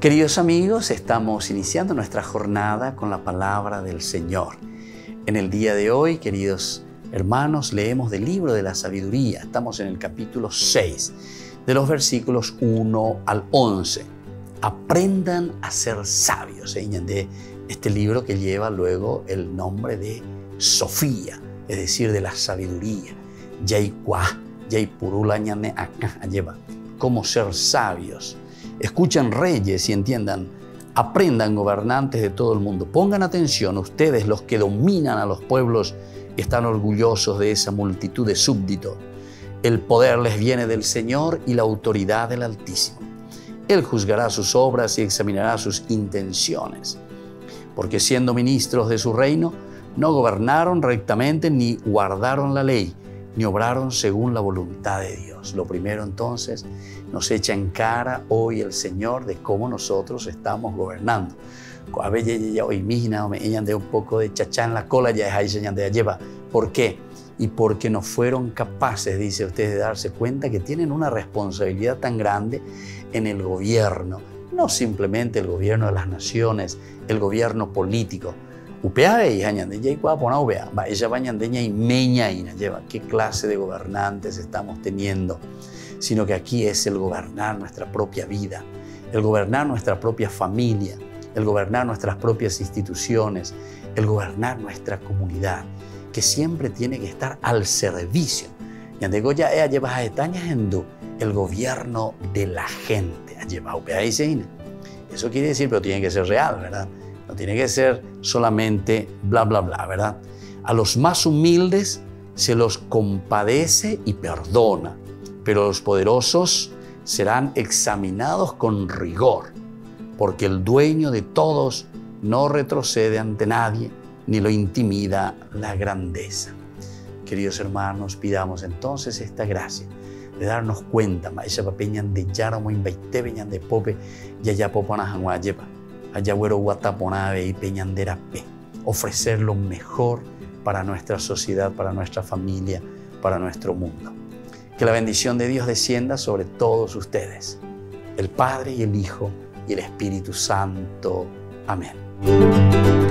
Queridos amigos, estamos iniciando nuestra jornada con la palabra del Señor. En el día de hoy, queridos hermanos, leemos del libro de la sabiduría. Estamos en el capítulo 6, de los versículos 1 al 11. Aprendan a ser sabios, ¿eh? de este libro que lleva luego el nombre de Sofía, es decir, de la sabiduría. Yaikwa, Yaipurulañane acá, lleva. Cómo ser sabios Escuchen reyes y entiendan, aprendan gobernantes de todo el mundo. Pongan atención ustedes, los que dominan a los pueblos están orgullosos de esa multitud de súbditos. El poder les viene del Señor y la autoridad del Altísimo. Él juzgará sus obras y examinará sus intenciones. Porque siendo ministros de su reino, no gobernaron rectamente ni guardaron la ley, ni obraron según la voluntad de Dios. Lo primero entonces nos echa en cara hoy el Señor de cómo nosotros estamos gobernando. A veces ya me de un poco de chachá en la cola ya es ahí señal de lleva. ¿Por qué? Y porque no fueron capaces, dice usted, de darse cuenta que tienen una responsabilidad tan grande en el gobierno, no simplemente el gobierno de las naciones, el gobierno político, upea y añande kwa pona upea. Va ella bañandeña y meña y lleva qué clase de gobernantes estamos teniendo sino que aquí es el gobernar nuestra propia vida el gobernar nuestra propia familia el gobernar nuestras propias instituciones el gobernar nuestra comunidad que siempre tiene que estar al servicio. Y ande goya ella lleva a en el gobierno de la gente. Lleva upea y eso quiere decir pero tiene que ser real verdad no tiene que ser solamente bla, bla, bla, ¿verdad? A los más humildes se los compadece y perdona, pero los poderosos serán examinados con rigor, porque el dueño de todos no retrocede ante nadie, ni lo intimida la grandeza. Queridos hermanos, pidamos entonces esta gracia de darnos cuenta, esa papeñan de yaro invaite de pope, ya ya popona Ayagüero Guataponabe y Peñandera P. Ofrecer lo mejor para nuestra sociedad, para nuestra familia, para nuestro mundo. Que la bendición de Dios descienda sobre todos ustedes, el Padre y el Hijo y el Espíritu Santo. Amén.